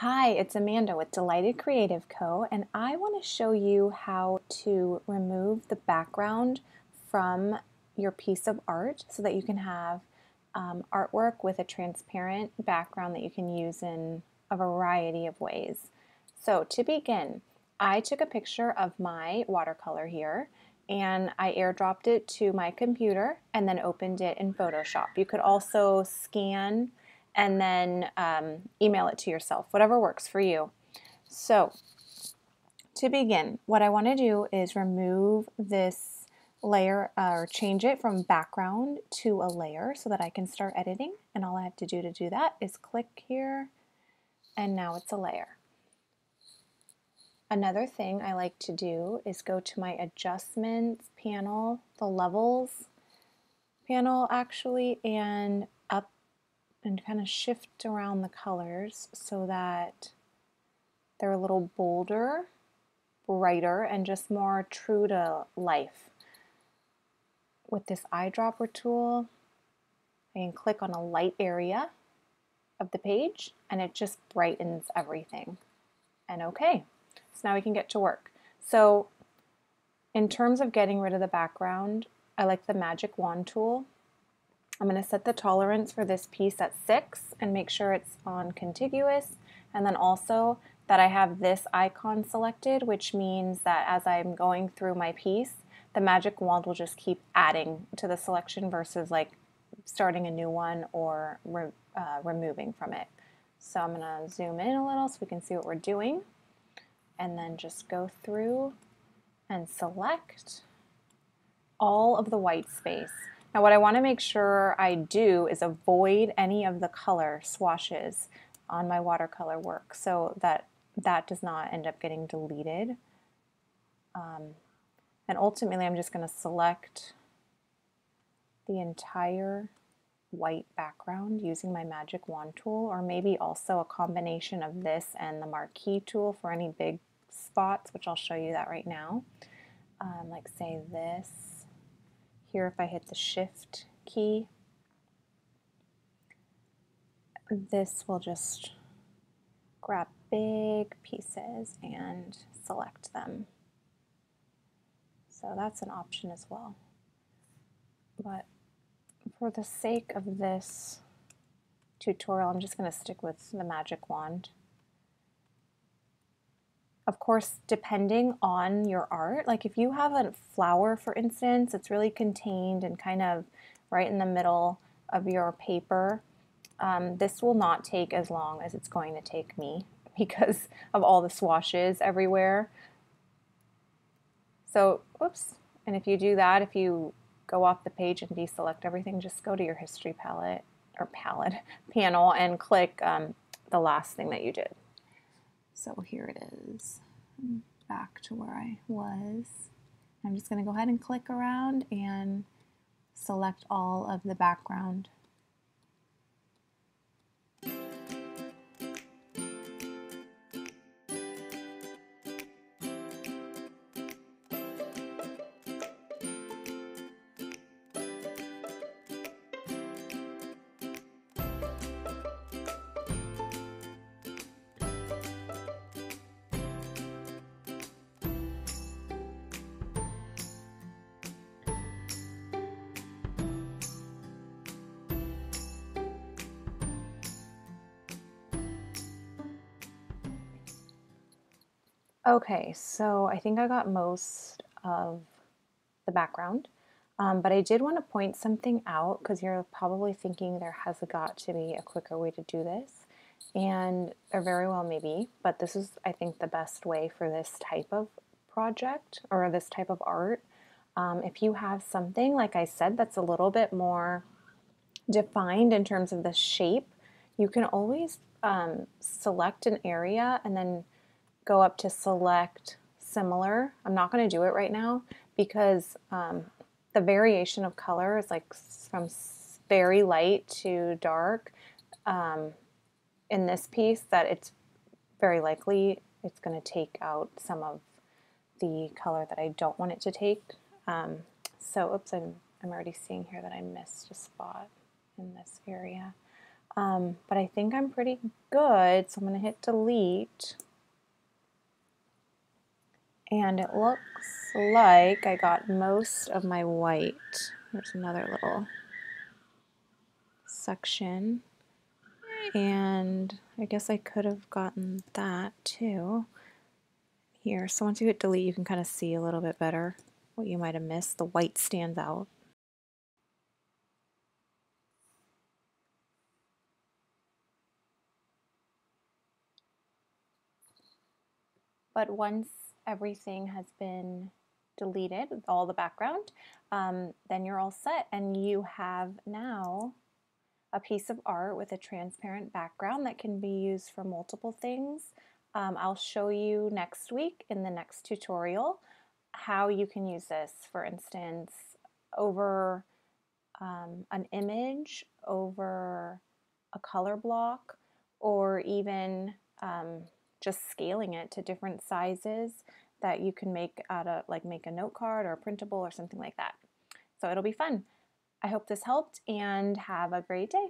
Hi, it's Amanda with Delighted Creative Co. and I want to show you how to remove the background from your piece of art so that you can have um, artwork with a transparent background that you can use in a variety of ways. So to begin, I took a picture of my watercolor here and I airdropped it to my computer and then opened it in Photoshop. You could also scan and then um, email it to yourself, whatever works for you. So, to begin, what I want to do is remove this layer uh, or change it from background to a layer so that I can start editing. And all I have to do to do that is click here, and now it's a layer. Another thing I like to do is go to my adjustments panel, the levels panel actually, and and kind of shift around the colors so that they're a little bolder, brighter, and just more true to life. With this eyedropper tool, I can click on a light area of the page and it just brightens everything. And okay. So now we can get to work. So in terms of getting rid of the background, I like the magic wand tool. I'm going to set the tolerance for this piece at 6 and make sure it's on contiguous. And then also that I have this icon selected, which means that as I'm going through my piece, the magic wand will just keep adding to the selection versus like starting a new one or re uh, removing from it. So I'm going to zoom in a little so we can see what we're doing and then just go through and select all of the white space. Now what I want to make sure I do is avoid any of the color swashes on my watercolor work so that that does not end up getting deleted. Um, and ultimately I'm just going to select the entire white background using my magic wand tool or maybe also a combination of this and the marquee tool for any big spots which I'll show you that right now um, like say this here if I hit the shift key. This will just grab big pieces and select them. So that's an option as well. But for the sake of this tutorial, I'm just going to stick with the magic wand. Of course, depending on your art, like if you have a flower, for instance, it's really contained and kind of right in the middle of your paper, um, this will not take as long as it's going to take me because of all the swashes everywhere. So, oops. And if you do that, if you go off the page and deselect everything, just go to your history palette or palette panel and click um, the last thing that you did. So here it is, back to where I was. I'm just going to go ahead and click around and select all of the background Okay, so I think I got most of the background, um, but I did want to point something out because you're probably thinking there has got to be a quicker way to do this, and there very well may be, but this is, I think, the best way for this type of project or this type of art. Um, if you have something, like I said, that's a little bit more defined in terms of the shape, you can always um, select an area and then go up to select similar. I'm not going to do it right now because um, the variation of color is like from very light to dark um, in this piece that it's very likely it's going to take out some of the color that I don't want it to take. Um, so, oops, I'm, I'm already seeing here that I missed a spot in this area. Um, but I think I'm pretty good, so I'm going to hit delete. And it looks like I got most of my white. There's another little section. And I guess I could have gotten that too here. So once you hit delete, you can kind of see a little bit better what you might have missed. The white stands out. But once everything has been deleted, all the background, um, then you're all set and you have now a piece of art with a transparent background that can be used for multiple things. Um, I'll show you next week in the next tutorial how you can use this, for instance, over um, an image, over a color block, or even um, just scaling it to different sizes that you can make out of like make a note card or a printable or something like that. So it'll be fun. I hope this helped and have a great day.